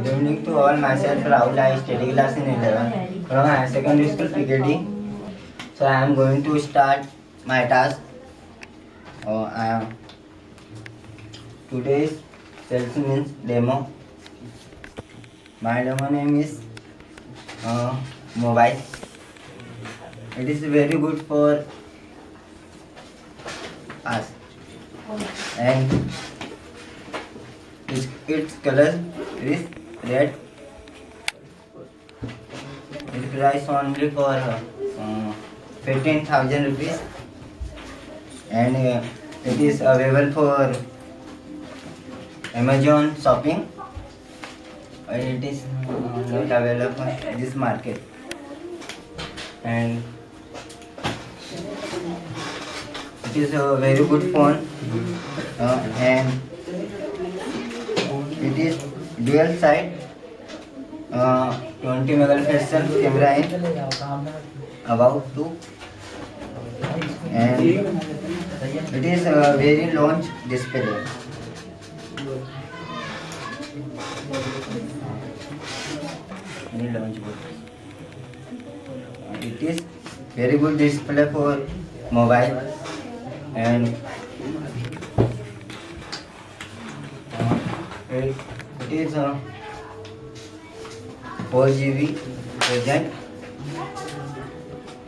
Good evening to all. Myself Rahul. I study class in 11 from higher secondary school PKD. So I am going to start my task. Oh, I am means demo. My demo name is uh, mobile. It is very good for us and its, its color is red. It price only for uh, fifteen thousand rupees, and uh, it is available for Amazon shopping. And it is uh, not available in this market. And it is a very good phone, uh, and is dual side uh, 20 megapixel camera in about two and it is a very large display very launch board. Uh, it is very good display for mobile and uh, it, it is a 4 GB present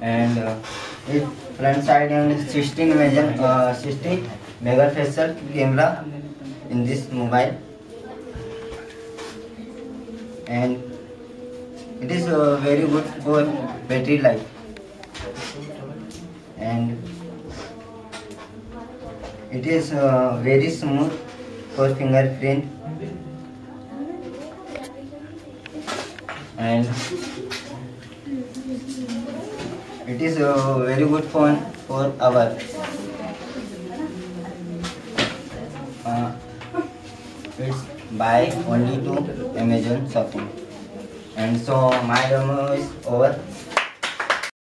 and uh, it front side and 16 megapixel uh, 60 megapixel camera in this mobile. And it is uh, very good for battery life. And it is uh, very smooth for fingerprint and it is a very good phone for our uh, it's buy only to Amazon shopping. And so my demo is over